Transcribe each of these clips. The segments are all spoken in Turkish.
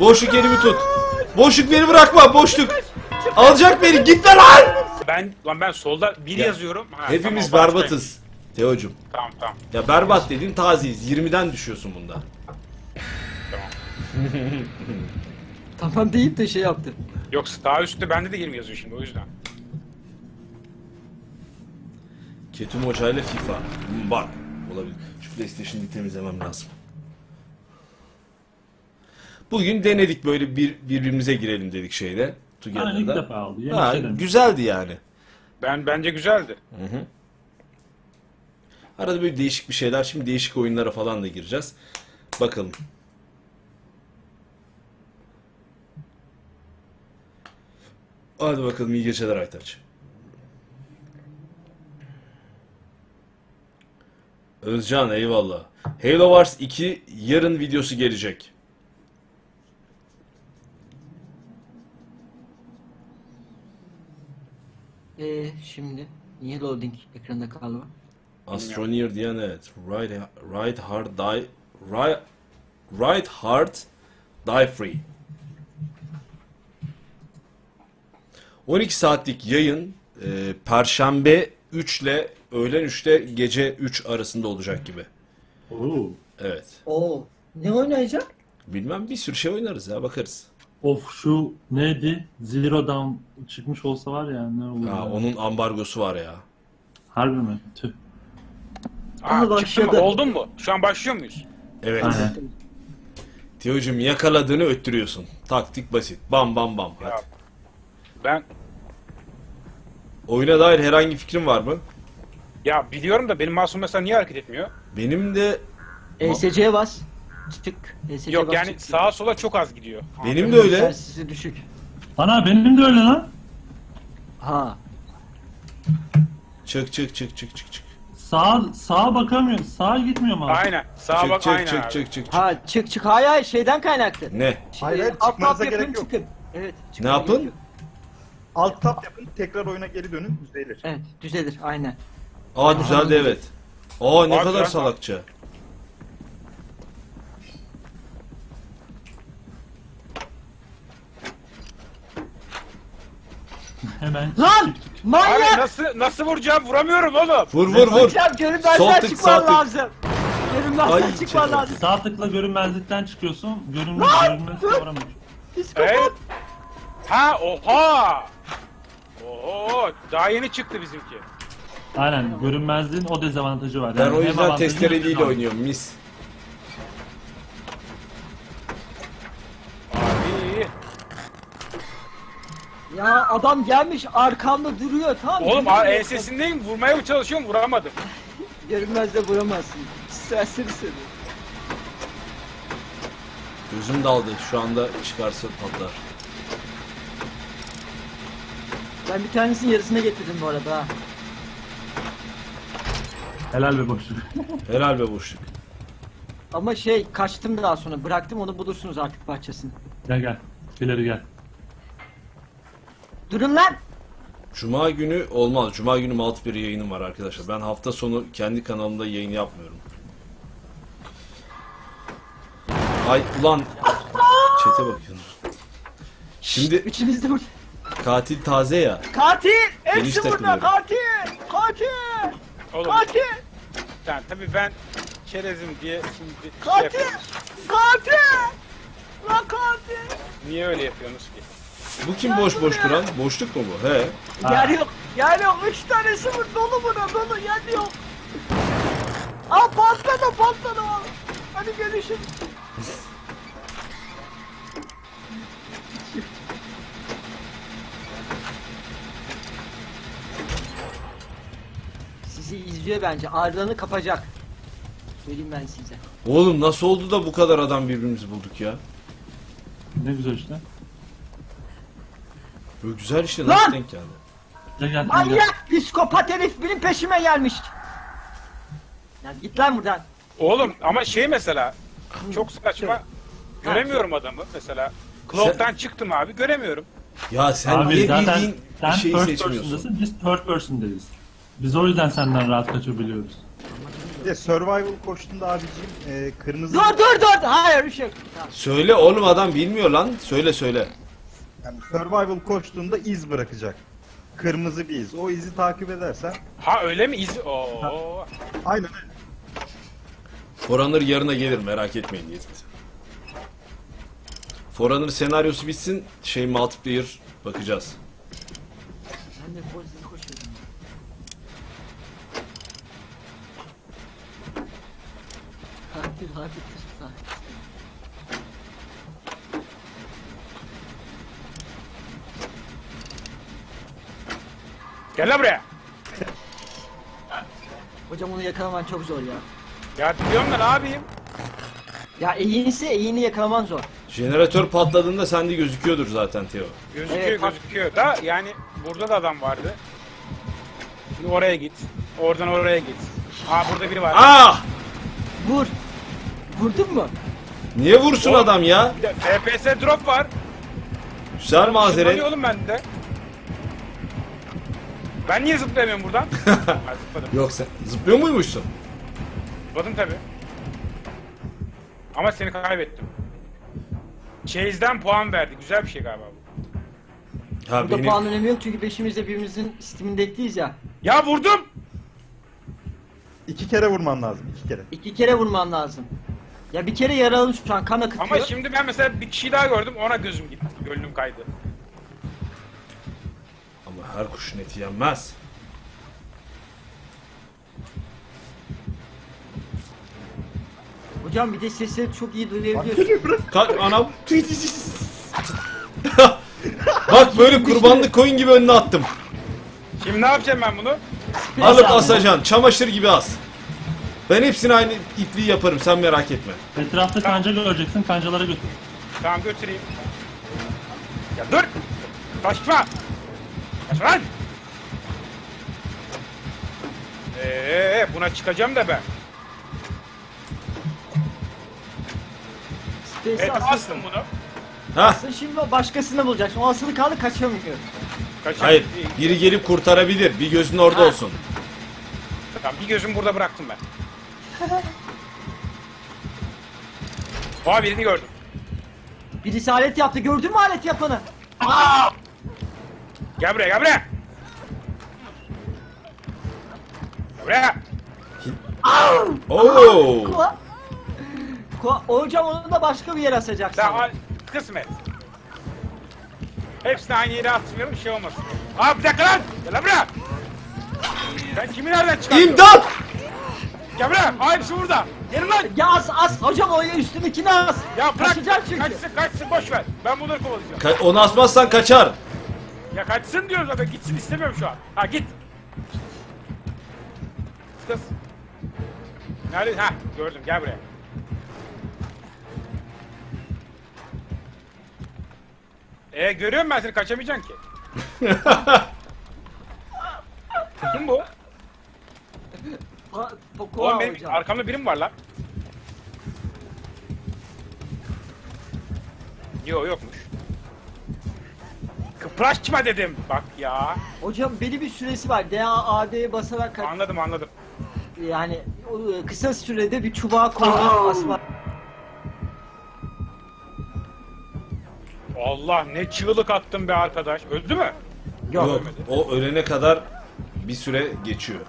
Boşluk elimi tut. Boşluk beni bırakma boşluk. Alacak beni gitme lan. Ben lan ben solda bir Ya, yazıyorum. Ha, Hepimiz tamam, berbatız. Teocuğum. Tamam tamam. Ya berbat dediğin taziyiz. 20'den düşüyorsun bunda. tamam. Tamam deyip de şey yaptı. Yoksa daha üstte bende de 20 yazıyor şimdi o yüzden. Ketum Hoca ile FIFA. Hmm, Bak. Olabilir. Şu PlayStation'ı temizlemem lazım. Bugün denedik böyle bir birbirimize girelim dedik şeyde. Yani ilk Together'da. defa oldu. Yeni Ha, şey demiş. güzeldi yani. Ben bence güzeldi. Arada böyle değişik bir şeyler. Şimdi değişik oyunlara falan da gireceğiz. Bakalım. Hadi bakalım iyi geceler Aytaç. Özcan eyvallah. Halo Wars 2 yarın videosu gelecek. Ee, şimdi niye loading ekranda kalma? Astroneer diyen evet. Ride, ride hard die ride, ride hard die free. 12 saatlik yayın e, Perşembe 3 ile öğlen 3'te gece 3 arasında olacak gibi. Oo. Evet. Oo. Ne oynayacak? Bilmem bir sürü şey oynarız ya bakarız. Of şu neydi? Zero Dawn çıkmış olsa var ya ne olur. Ha, ya. onun ambargosu var ya. Harbi mi? Tüh. Aa, Aha, çıktı mı? Oldun mu? Şu an başlıyor muyuz? Evet. Teocuğum yakaladığını öttürüyorsun. Taktik basit. Bam bam bam. Ya. Hadi. Ben Oyuna dair herhangi fikrin var mı? ya biliyorum da benim masum mesela niye hareket etmiyor? Benim de ESC'ye bas. Çık. ESC'ye Yok yani çık. sağa sola çok az gidiyor. benim de öyle. Tersisi düşük. Ana benim de öyle lan. Ha. Çık çık çık çık çık çık. Sağa sağa bakamıyor. Sağa gitmiyor mu? abi? Aynen. Sağa Çık bak çık aynen çık abi. çık çık çık. Ha çık çık. Hayır hayır şeyden kaynaklı. Ne? Hayır, hayır, alt çıkmanıza yapın, gerek yok. Çıkın. Evet. Ne çıkmaya yapın? gerek yok. Alt tab yapın tekrar oyuna geri dönün düzelir. Evet düzelir aynen. Aa düzeldi evet. Aa ne Aa, kadar güzel. salakça. Hemen Lan! Abi Manyak! nasıl nasıl vuracağım? Vuramıyorum oğlum. Vur vur vur. Hocam görünmezden Sol tık, çıkman tık. lazım. Görünmezden Ay, çıkman çekil. lazım. Sağ tıkla görünmezlikten çıkıyorsun. Görünmez görünmez. Psikopat. Evet. Ha oha. Oho daha yeni çıktı bizimki. Aynen görünmezliğin o dezavantajı var. Ben Yani o hem yüzden avantajı hem testereliyle dezavantajı. oynuyorum mis. Ya adam gelmiş arkamda duruyor tamam mı? Oğlum a- ensesindeyim vurmaya mı çalışıyorum vuramadım. Görünmezde vuramazsın. Serseri seni. Gözüm daldı şu anda çıkarsa patlar. Ben bir tanesinin yarısına getirdim bu arada ha. Helal ve boşluk. Helal be boşluk. Ama şey kaçtım daha sonra bıraktım onu bulursunuz artık bahçesini. gel gel. İleri gel. Durun lan! Cuma günü olmaz. Cuma günü multiplayer yayınım var arkadaşlar. Ben hafta sonu kendi kanalımda yayın yapmıyorum. Ay ulan. Çete bakıyorum. Şimdi Üçünüz de burada. katil taze ya. Katil! Geniş Hepsi burada takılıyorum. katil! Katil! Oğlum Katil! yani tabii ben çerezim diye şimdi şey Katil! yapıyorum. Katil! Lan katil! Niye öyle yapıyorsunuz ki? Bu kim boş boş duran? Boşluk mu bu? He. Ha. Yer yok, yer yok. Üç tanesi var. Dolu buna, dolu. Yer yok. Aa patladı, patladı oğlum. Hadi görüşürüz. Sizi izliyor bence. Arda'nı kapacak. Söyleyeyim ben size. Oğlum nasıl oldu da bu kadar adam birbirimizi bulduk ya? Ne güzel işte. Böyle güzel işte Lan! nasıl denk geldi? Gel gel. hadi gel. Manyak, psikopat herif benim peşime gelmiş. Ya git lan buradan. Oğlum ama şey mesela çok saçma. Göremiyorum adamı mesela. Cloud'dan çıktım abi göremiyorum. Ya sen Abi niye zaten bildiğin sen bir şeyi first seçmiyorsun? person'dasın, biz third person'dayız. Biz o yüzden senden rahat kaçabiliyoruz. Bir de survival koştuğunda abicim e, kırmızı Dur dur dur. Hayır bir şey yok. Söyle oğlum adam bilmiyor lan. Söyle söyle. Yani survival koştuğunda iz bırakacak. Kırmızı bir iz. O izi takip edersen Ha öyle mi? İz... Oo. aynen Forerunner yarına gelir merak etmeyin Yiğit. Forerunner senaryosu bitsin şey multiplayer bakacağız. Ben de pozitif koşuyorum. Hadi hadi Gel lan buraya. Hocam onu yakalaman çok zor ya. Ya biliyorum da ne yapayım? Ya eğinse eğini yakalaman zor. Jeneratör patladığında sende gözüküyordur zaten Teo. Gözüküyor Evet, bak- gözüküyor da yani burada da adam vardı. Şimdi oraya git. Oradan oraya git. Aa burada biri var. Ah! Vur. Vurdun mu? Niye vursun Oğlum. adam ya? Bir de FPS drop var. Güzel mazeret. Zıplanıyor oğlum bende. Ben niye zıplayamıyorum buradan? ha, zıpladım. Yok sen zıplıyor muymuşsun? Zıpladım tabi. Ama seni kaybettim. Chase'den puan verdi. Güzel bir şey galiba bu. Ha Burada benim puan önemi yok çünkü beşimiz de birbirimizin Steam'indekiyiz ya. Ya vurdum. iki kere vurman lazım. iki kere. İki kere vurman lazım. Ya bir kere yaralım şu an kan akıtıyor. Ama şimdi ben mesela bir kişi daha gördüm. Ona gözüm gitti. Gönlüm kaydı. Her kuşun eti yenmez. Hocam bir de sesleri çok iyi duyabiliyorsun. Kalk anam. Bak böyle kurbanlık koyun gibi önüne attım. Şimdi ne yapacağım ben bunu? Alıp asacaksın. Çamaşır gibi as. Ben hepsini aynı ipliği yaparım sen merak etme. Etrafta kanca göreceksin, kancalara götür. Tamam götüreyim. Ya dur! Kaçma! Kaçma lan! Eee buna çıkacağım da ben. Space'i Evet astım bunu. Ha? Sen şimdi o başkasını bulacaksın. O asılı kaldı kaçamıyor. Kaçayım. Hayır. İyi. Biri gelip kurtarabilir. Bir gözün orada Ha. olsun. Tamam bir gözümü burada bıraktım ben. Aa birini gördüm. Birisi alet yaptı. Gördün mü alet yapanı? Gel buraya gel buraya. Gel buraya. Oo. Kua. Kua. Hocam onu da başka bir yere asacaksın. Sen al, kısmet. Hepsini aynı yere atmıyorum bir şey olmasın. Aa bir dakika lan! Gel lan buraya! Sen kimi nereden çıkardın? İmdat! Gel buraya! Aa hepsi burada! Gelin lan! Ya as as. Hocam o üstündekini as. Ya bırak! Kaçacak çünkü. Kaçsın kaçsın boş ver. Ben bunları kovalayacağım. Ka- onu asmazsan kaçar. Ya kaçsın diyorum zaten gitsin istemiyorum şu an. Ha git! Kız. Nerede? Ha gördüm gel buraya. E görüyorum ben seni kaçamayacaksın ki. Kim bu? Oğlum benim hocam. arkamda birim var lan. Yo yokmuş. Kıpraşma dedim. Bak ya. Hocam belli bir süresi var. DAAD'ye basarak ka- Anladım anladım. yani o, e, kısa sürede bir çubuğa koyma basma. Allah ne çığlık attın be arkadaş. Öldü mü? Yok. ölmedi. O ölene kadar bir süre geçiyor.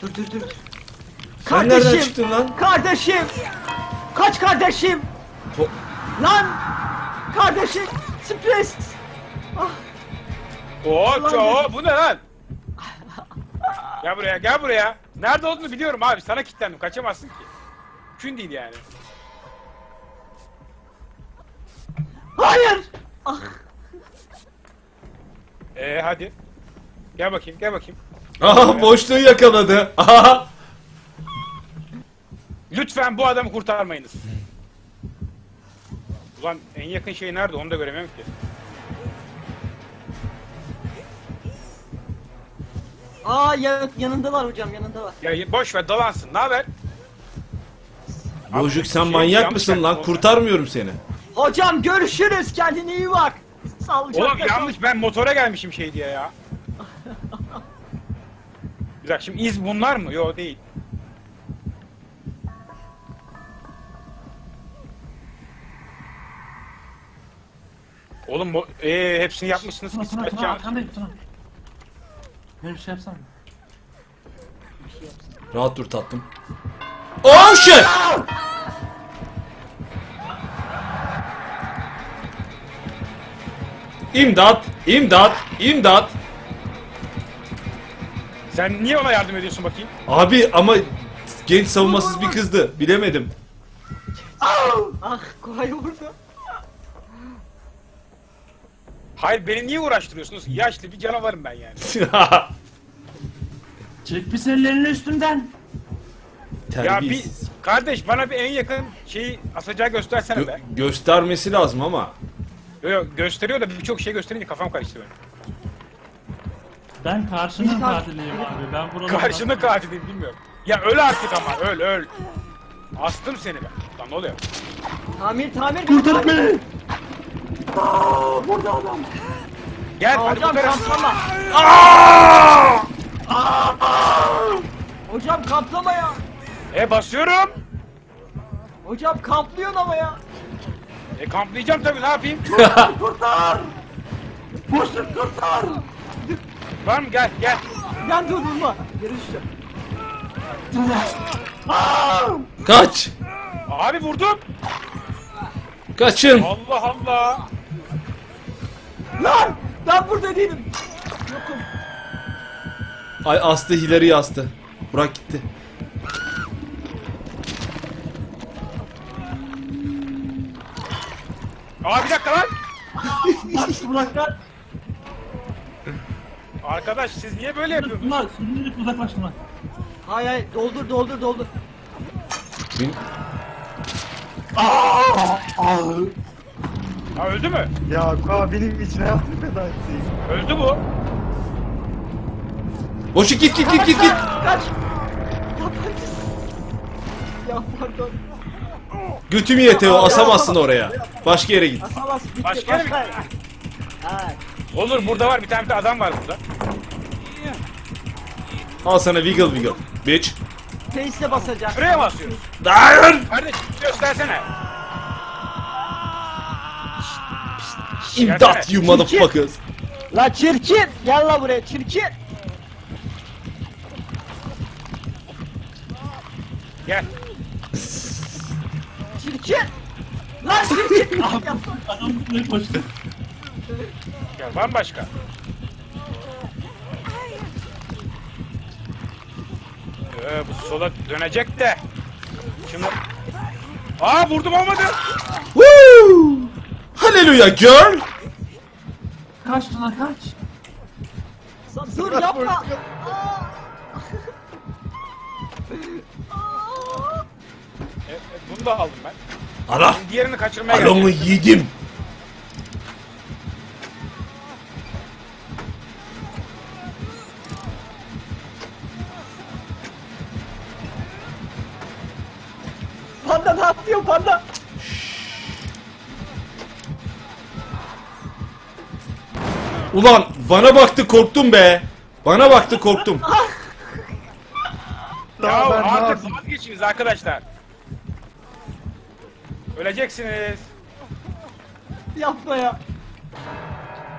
Dur dur dur. Sen nereden çıktın lan? Kardeşim! Kaç kardeşim! Po- Lan! Kardeşim! Stres! Ah, Oo, ço, bu ne lan? gel buraya, gel buraya. Nerede olduğunu biliyorum abi. Sana kilitlendim. Kaçamazsın ki. Mümkün değil yani. hayır! Ah, Ee hadi. Gel bakayım, gel bakayım. Aha boşluğu yakaladı. Aha. Lütfen bu adamı kurtarmayınız. Ulan en yakın şey nerede onu da göremiyorum ki. Aa ya, yanındalar hocam yanındalar. Ya boş ver dalansın. Ne haber? Bocuk sen şey manyak mısın lan? yaptım. Kurtarmıyorum seni. Hocam görüşürüz kendine iyi bak. Salacak Oğlum yanlış ben motora gelmişim şey diye ya. Bir dakika şimdi iz bunlar mı? Yok değil. Oğlum bu ee, hepsini yapmışsınız. Tuna Tuna İsmet Tuna arkandayım Tuna. Benim bir şey yapsana. Rahat dur tatlım. Oh shit! İmdat! İmdat! İmdat! Sen niye ona yardım ediyorsun bakayım? Abi ama genç savunmasız bir kızdı. Bilemedim. Ah Koray vurdu. Hayır beni niye uğraştırıyorsunuz? Yaşlı bir canavarım ben yani. Çek pis ellerini üstümden. Ya bir Terbiyesiz. kardeş bana bir en yakın şeyi asacağı göstersene Gö- be. göstermesi lazım ama. Yok yok gösteriyor da birçok şey gösterince kafam karıştı benim. Ben karşının katiliyim abi. Ben burada Karşını katilim bilmiyorum. Ya öl artık ama öl öl. Astım seni ben. Lan ne oluyor? Tamir tamir. Kurtarın beni. Aa, burada adam. Gel Aa, hadi hocam kurtarın. kamplama. Hocam kamplama ya. E basıyorum. Hocam kamplıyorsun ama ya. E kamplayacağım tabii ne yapayım? Kurtar. Boşluk kurtar. Var mı gel gel. Ben dur durma. Yere düştüm. Kaç! Abi vurdum. Kaçın! Allah Allah. Lan! Ben burada değilim. Yokum. Ay astı Hilary'yi astı. Burak gitti. Aa bir dakika lan. Bırak lan. Arkadaş siz niye böyle yapıyorsunuz? Tuna sürünerek uzaklaş Tuna. Hay hay doldur doldur doldur. Bin- Ha öldü mü? Ya Koa benim için hayatını feda etti. Öldü bu. Boşu git git git git git. Kaç! Ya pardon. Götümü yete o asamazsın oraya. Başka yere git. Bitti. Başka yere mi. Ha. Olur burada var bir tane de adam var burada. Al sana wiggle wiggle. Bitch. Face'e basacak. Şuraya basıyoruz? Dayan! Kardeş göstersene. İmdat you motherfuckers. La çirkin! Gel la buraya çirkin! Gel. Çirkin! Lan çirkin! Adam buraya koştu. Gel var mı başka? Ee, bu sola dönecek de. Şimdi... Aa vurdum olmadı. Woo! Hallelujah girl. Kaç Tuna kaç. Dur yapma! E, e, bunu da aldım ben. Şimdi diğerini kaçırmaya geldim. yedim. Panda ne yapıyor panda? Ulan bana baktı korktum be. Bana baktı korktum. Ya Daha ben artık vazgeçiniz arkadaşlar. Öleceksiniz. Yapma ya.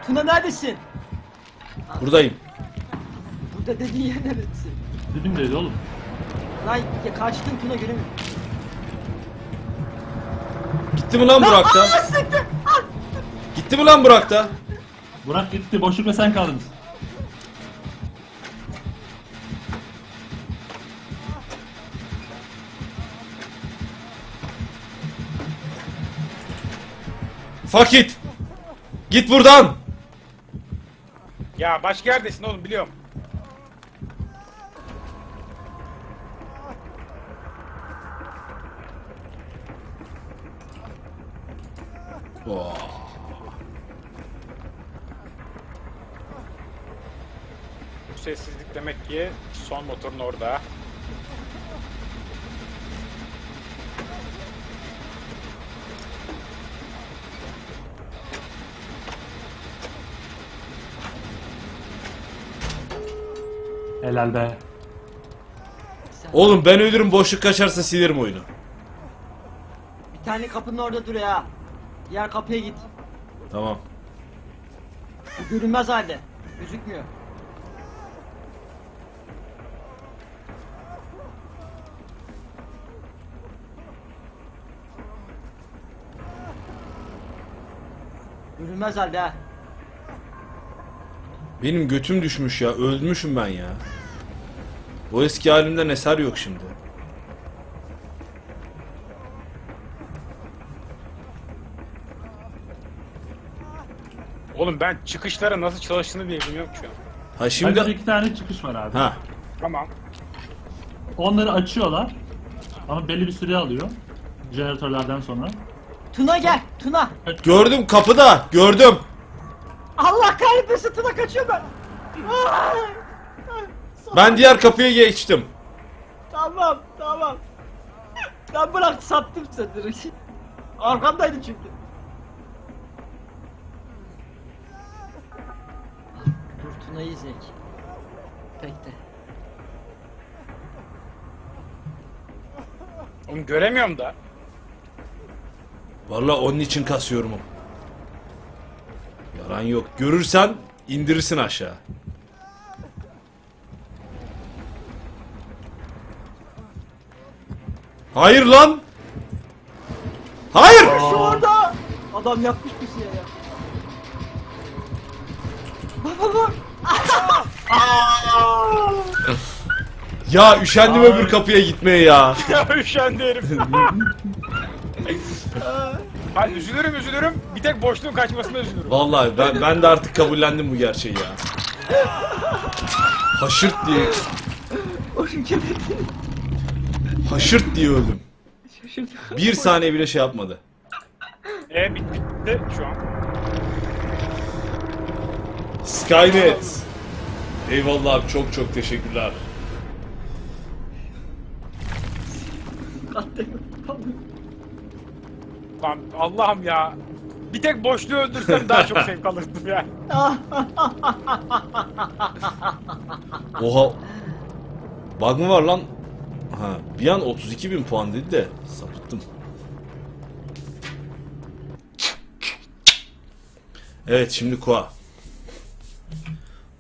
Tuna neredesin? Buradayım. Burada dediğin yer neresi? Dedim dedi oğlum. Lan ya kaçtın Tuna göremiyorum. Gitti mi lan Burak'ta? Aa sıktı! Ah! Gitti mi lan Burak'ta? Burak gitti. Boşluk ve sen kaldınız. Fuck it. Git buradan. Ya başka yerdesin oğlum biliyorum. Bu sessizlik demek ki son motorun orada. Helal be. Oğlum ben ölürüm boşluk kaçarsa silerim oyunu. Bir tane kapının orada dur ya. Diğer kapıya git. Tamam. Bu görünmez halde. Gözükmüyor. Görünmez halde ha. Benim götüm düşmüş ya. Ölmüşüm ben ya. O eski halimden eser yok şimdi. Oğlum ben çıkışlara nasıl çalıştığını bile bilmiyorum an. Ha Şimdi... şimdi... iki tane çıkış var abi. Ha. Tamam. Onları açıyorlar. Ama belli bir süre alıyor. Jeneratörlerden sonra. Tuna gel. Tuna. Gördüm kapıda. Gördüm. Allah kahretmesin Tuna kaçıyor ben. Aa! Ben diğer kapıya geçtim. Tamam tamam. Ben bırak sattım seni. Arkamdaydı çünkü. Dur Tuna'yı izleyek. Bekle. Oğlum göremiyorum da. Vallahi onun için kasıyorum. Yalan yok. Görürsen indirirsin aşağı. Hayır lan. Hayır. Şu orada. Adam yapmış bir şey ya. Baba bak. Ya üşendim öbür kapıya gitmeye ya. Ya üşendi herif. ha üzülürüm üzülürüm. Bir tek boşluğun kaçmasına üzülürüm. Vallahi ben ben de artık kabullendim bu gerçeği ya. Haşırt diye Hoşum kemirdi. haşırt diye öldüm. Şaşırdım. Bir saniye bile şey yapmadı. E bit bitti şu an. Skynet. Eyvallah abi çok çok teşekkürler. Lan Allah'ım ya. Bir tek boşluğu öldürsem daha çok zevk alırdım ya. Oha. Bug mı var lan? Ha, bir an 32 bin puan dedi de sapıttım. Evet şimdi Koa.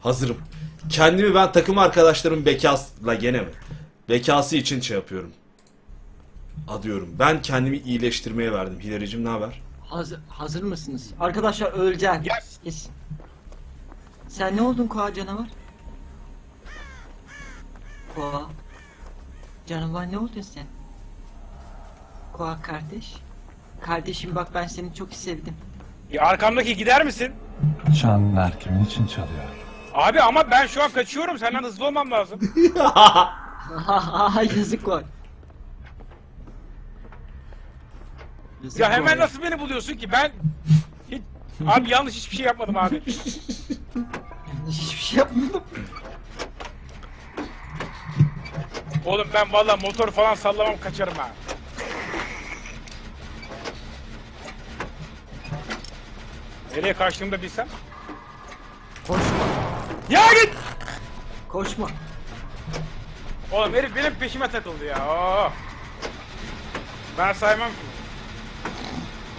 Hazırım. Kendimi ben takım arkadaşlarım bekasla gene mi? Bekası için şey yapıyorum. Adıyorum. Ben kendimi iyileştirmeye verdim. Hilericim ne haber? Hazır, hazır mısınız? Arkadaşlar öleceksin. Yes. Yes. Sen ne oldun Koa canavar? Koa. Canavar ne oldun sen? Koa kardeş. Kardeşim bak ben seni çok sevdim. Ya arkamdaki gider misin? Çanlar kimin için çalıyor? Abi ama ben şu an kaçıyorum. Senden hızlı olmam lazım. Yazık var. Yazık ya hemen nasıl beni buluyorsun ki? Ben hiç... Abi yanlış hiçbir şey yapmadım abi. Hiçbir şey yapmadım. Oğlum ben valla motor falan sallamam kaçarım ha. Nereye kaçtığımı da bilsem. Koşma. Ya git! Koşma. Oğlum herif benim peşime takıldı ya. Oo. Ben saymam ki.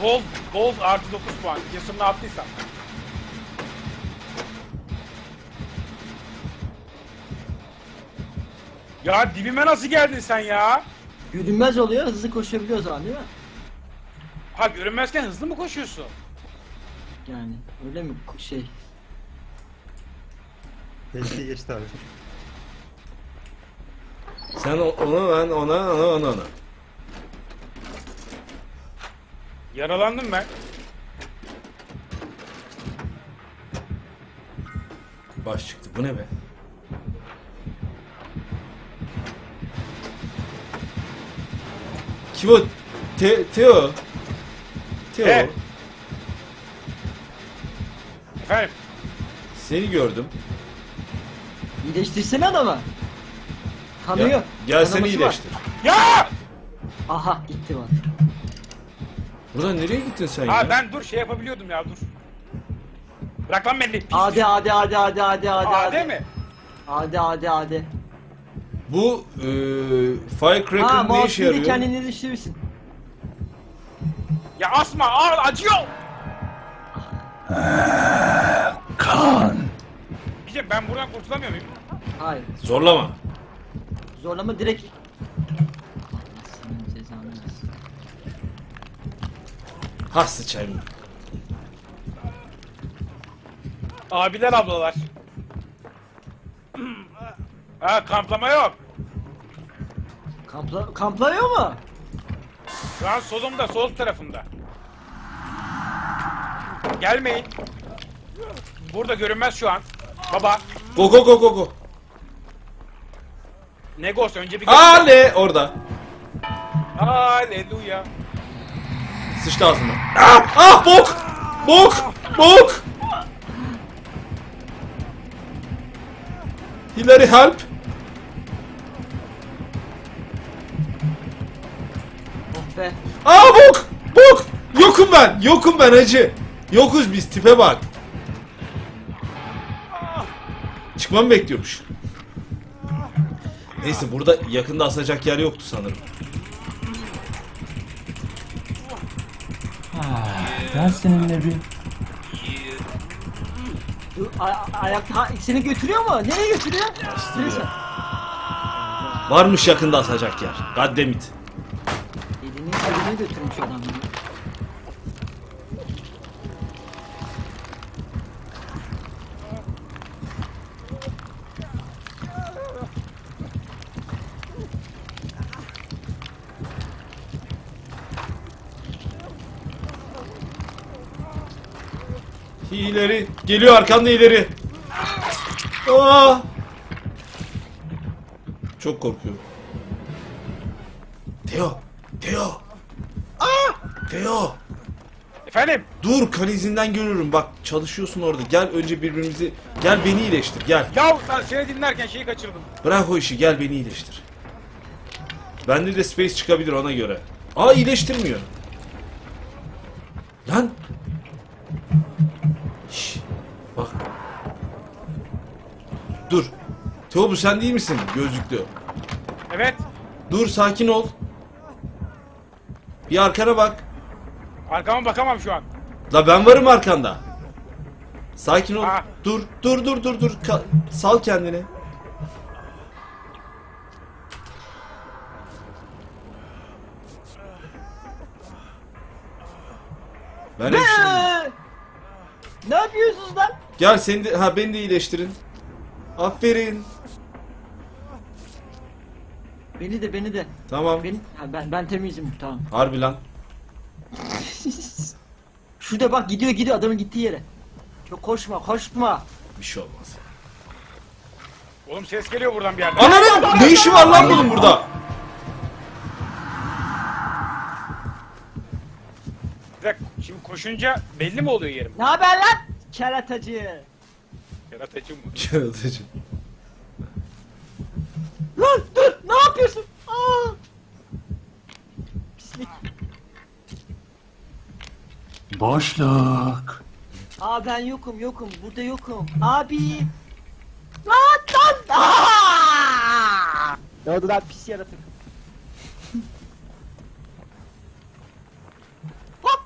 Gold, gold artı 9 puan. Cesurunu attıysam. Ya dibime nasıl geldin sen ya? Görünmez oluyor hızlı koşabiliyor o zaman değil mi? Ha görünmezken hızlı mı koşuyorsun? Yani öyle mi Ko- şey? Geçti geçti abi. Sen o- onu ben ona ona ona ona. Yaralandım ben. Baş çıktı. Bu ne be? Kim o? Te Teo. Teo. Evet. Efendim? Seni gördüm. İyileştirsene adamı. Kanıyor. Gel, gel seni Kanaması var. iyileştir. Ya! Aha gitti bak. Buradan nereye gittin sen Ha ya? ben dur şey yapabiliyordum ya dur. Bırak lan beni. pis. Hadi hadi hadi hadi hadi hadi. Ade mi? Hadi hadi hadi. Bu e, Firecracker ne işe mouse'u yarıyor? kendini değiştirirsin. Ya asma aa, acıyor. Kan. Bir şey ben buradan kurtulamıyor muyum? Hayır. Zorlama. Zorlama direkt... Allah senin cezanı versin. Ha sıçayım. Abiler ablalar. Ha kamplama yok. Kampla, kamplanıyor mu? Şu an solumda, sol tarafımda. Gelmeyin. Burada görünmez şu an. Baba, Go go go go go. Negos önce bir Ale orada. Haleluya. Sıçtı ağzına. Ah, ah bok. Bok. Bok. Hillary help. Oh be. Aa bok. Bok. Yokum ben. Yokum ben hacı. Yokuz biz tipe bak. Çıkmamı bekliyormuş. Neyse burada yakında asacak yer yoktu sanırım. Gel seninle bir Dur, ay- ayak ha, seni götürüyor mu? Nereye götürüyor? Neyse. Varmış yakında asacak yer. Gaddemit. Elini, elini götürmüş adam. ya. İleri. Geliyor arkanda ileri. Aa! Çok korkuyorum. Teo. Teo. Aa! Teo. Efendim? Dur kan izinden görürüm. Bak çalışıyorsun orada. Gel önce birbirimizi... Gel beni iyileştir. Gel. Ya sen seni dinlerken şeyi kaçırdım. Bırak o işi. Gel beni iyileştir. Bende de space çıkabilir ona göre. Aa iyileştirmiyor. Lan. Şş, bak. Dur. Teo bu sen değil misin? Gözlüklü. Evet. Dur sakin ol. Bir arkana bak. Arkama bakamam şu an. La ben varım arkanda. Sakin ol. Ha. Dur, dur, dur, dur, dur. Ka- sal kendini. Ben. Ee, Ne yapıyorsunuz lan? Gel seni de, ha beni de iyileştirin. Aferin. Beni de beni de. Tamam. Beni, ha, ben, ben temizim tamam. Harbi lan. Şurada bak gidiyor gidiyor adamın gittiği yere. Çok koşma koşma. Bir şey olmaz. Oğlum ses geliyor buradan bir yerden. Ananı ne işi var lan bunun burada? Bir dakika, şimdi koşunca belli mi oluyor yerim? Ne haber lan? Keratacı. Yaratıcı mı? Yaratıcı. Lan dur ne yapıyorsun? Aa! Pislik. boşluk. Aa ben yokum yokum burada yokum. Abi. Lan lan. Aa! Ne oldu lan pis yaratık. Hop.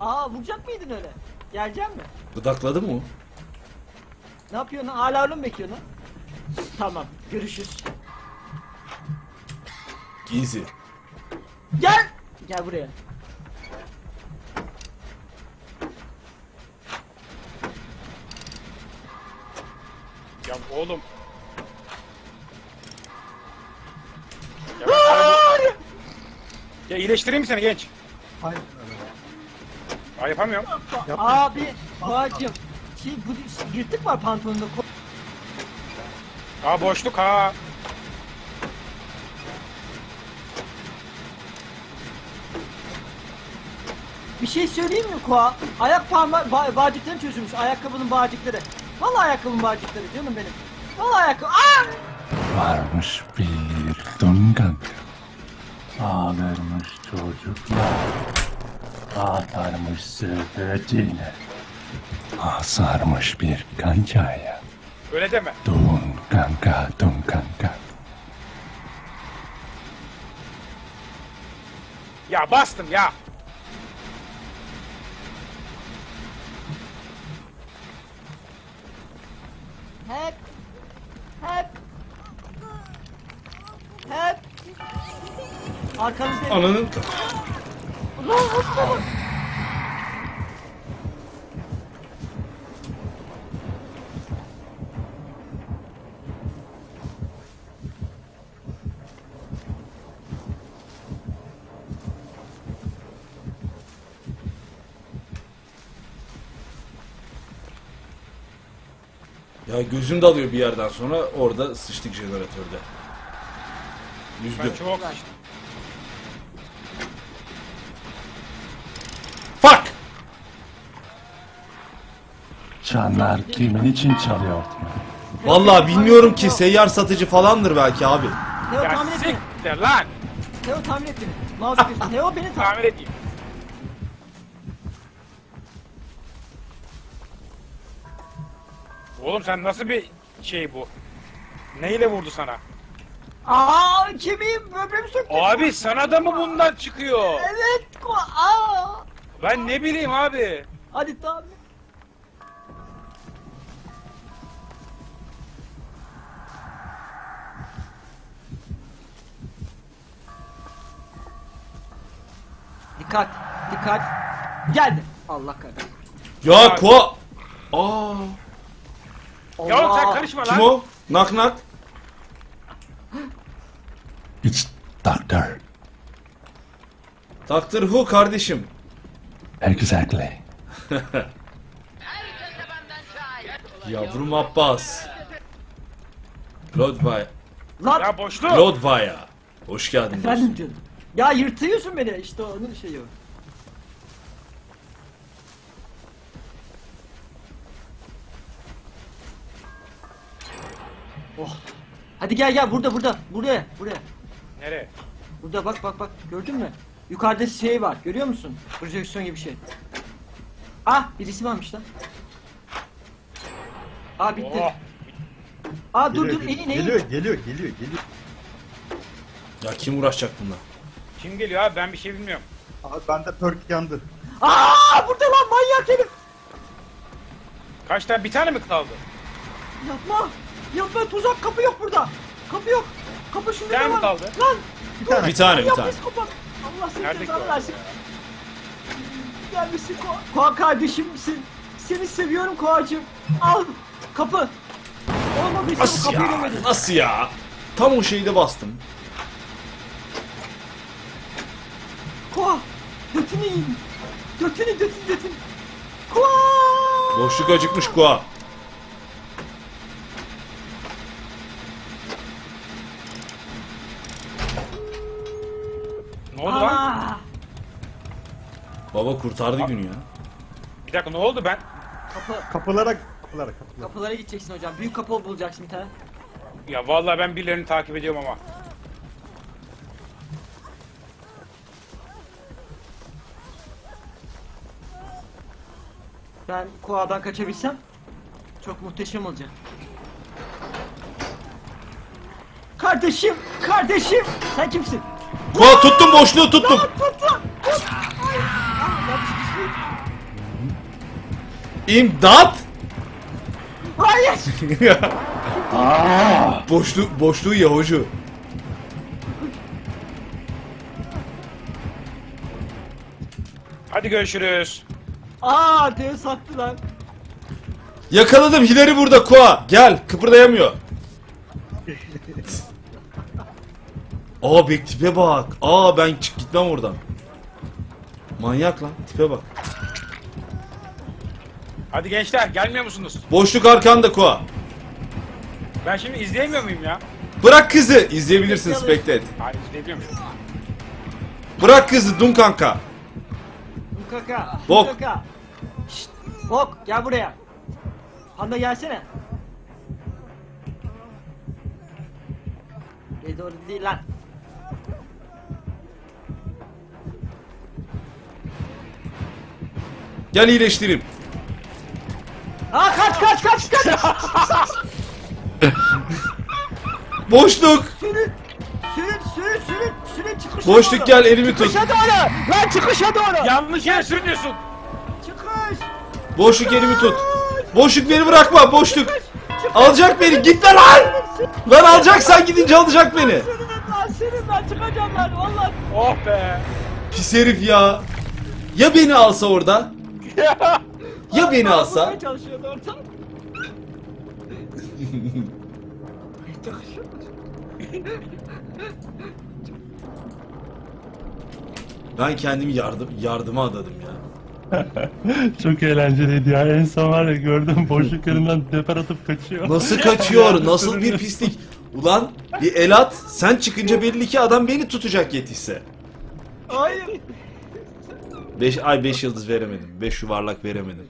Aa vuracak mıydın öyle? Gelecek mi? Gıdakladı mı o? Ne yapıyorsun? Hala oğlum bekliyorsun lan. Tamam görüşürüz. Easy. Gel. Gel buraya. Ya oğlum. Ya, ben sana- ya iyileştireyim mi seni genç? Hayır. Aa yapamıyorum. Abi bacım. Şey bu yırtık var pantolonunda. Aa boşluk ha. Bir şey söyleyeyim mi Koa? Ayak parma ba- bağcıklarını çözülmüş. Ayakkabının bağcıkları. Vallahi ayakkabının bağcıkları canım benim. Vallahi ayakkabı. Aa! Varmış bir dungan. Ağlarmış çocuklar. Ağlarmış söylediğine. Ah sarmış bir kancaya. Öyle deme. Dun kanka, dun kanka. Ya bastım ya. Hep. Hep. Hep. Arkanızda. Ananın... Ya gözüm dalıyor bir yerden sonra orada sıçtık jeneratörde. Yüzdüm. Ben çok sıçtım. Fuck! Çanlar kimin için çalıyor? Vallahi bilmiyorum ki seyyar satıcı falandır belki abi. Teo Ya tahmin et beni. siktir lan. Teo tahmin et beni. Mouse bir. Teo beni tahmin Tahmin edeyim. Oğlum sen nasıl bir şey bu? Neyle vurdu sana? Aa kemiğim böbreğimi söktü. Abi sana da mı bundan çıkıyor? Evet. ko- Aa. Ben ne bileyim abi. Hadi et. Dikkat, dikkat. Geldi. Allah kahretsin. Ya ko... Aa, Ya oğlum sen karışma kim lan. o? Nak nak. It's Doctor. Doctor Who kardeşim. Exactly. Yavrum Abbas. Lodvaya. Lan Ya boşluk. Lodvaya. Hoş geldin efendim dostum. canım. Ya yırtıyorsun beni işte onun şeyi o. Oh. Hadi gel gel burada burada buraya buraya. Nereye? Burada bak bak bak gördün mü? Yukarıda şey var görüyor musun? Projeksiyon gibi bir şey. Ah birisi varmış lan. Aa bitti. Oh. Aa dur Geliyor, dur geliyor, eğin eğin. Geliyor, geliyor, geliyor, geliyor. Ya kim uğraşacak bununla? Kim geliyor abi ben bir şey bilmiyorum. Abi bende perk yandı. Aa burada lan manyak herif. Kaç tane bir tane mi kaldı? Yapma. Yapma tuzak kapı yok burada. Kapı yok. Kapı şurada mi var. kaldı? Lan. Bir tane. Bir tane bir tane. Allah seni o? versin. Gelmişsin Koa. Koa kardeşimsin. Seni seviyorum Koa'cığım. Al. Kapı. Olmadıysa Nasıl kapıyı ya? demedin. Nasıl ya? Tam o şeyde bastım. Koa. Götünü yiyin. Götünü götünü götünü. Koa. Boşluk acıkmış Kua. Oldu lan? Aa. Baba kurtardı günü ya. Bir dakika ne oldu ben? Kapı. Kapılara, kapılara, kapılara. Kapılara gideceksin hocam. Büyük kapı bulacaksın bir tane. Ya vallahi ben birilerini takip ediyorum ama. Ben Koa'dan kaçabilsem çok muhteşem olacak. Kardeşim, kardeşim. Sen kimsin? Kua tuttum boşluğu tuttum. Ah. İmdat! Hayır. Boşluğu, boşluğu yahucu. Hadi görüşürüz. Aa, dev sattı lan. Yakaladım Hilary burada Kua. Gel kıpırdayamıyor. Aa bek tipe bak. Aa ben çık gitmem oradan. Manyak lan tipe bak. Hadi gençler gelmiyor musunuz? Boşluk arkanda Kua. Ben şimdi izleyemiyor muyum ya? Bırak kızı. İzleyebilirsin Spectate. Hayır izleyebiliyor muyum? Bırak kızı Dun kanka. Kaka. Bok. Kaka. Şşt, bok gel buraya. Panda gelsene. E doğru değil lan. Gel iyileştireyim. Aa kaç kaç kaç kaç. Boşluk. Sürün. Sürün sürün sürün. Sürün çıkışa Boşluk doğru. gel elimi tut. Çıkışa doğru. Lan çıkışa doğru. Yanlış yere sürünüyorsun. Çıkış. Boşluk elimi tut. Boşluk beni bırakma boşluk. Alacak beni gitme lan. Lan alacaksan gidince alacak beni. Sürün lan sürün lan çıkacağım lan valla. Oh be. Pis herif ya. Ya beni alsa orada? Ya beni alsa? Bulmaya çalışıyordu ortam. Ben kendimi yardım yardıma adadım ya. Çok eğlenceliydi ya. En son var ya gördüm boşluk yerinden deper atıp kaçıyor. Nasıl kaçıyor? Nasıl bir pislik? Ulan bir el at. Sen çıkınca belli ki adam beni tutacak yetişse. Hayır. 5 ay 5 yıldız veremedim. 5 yuvarlak veremedim.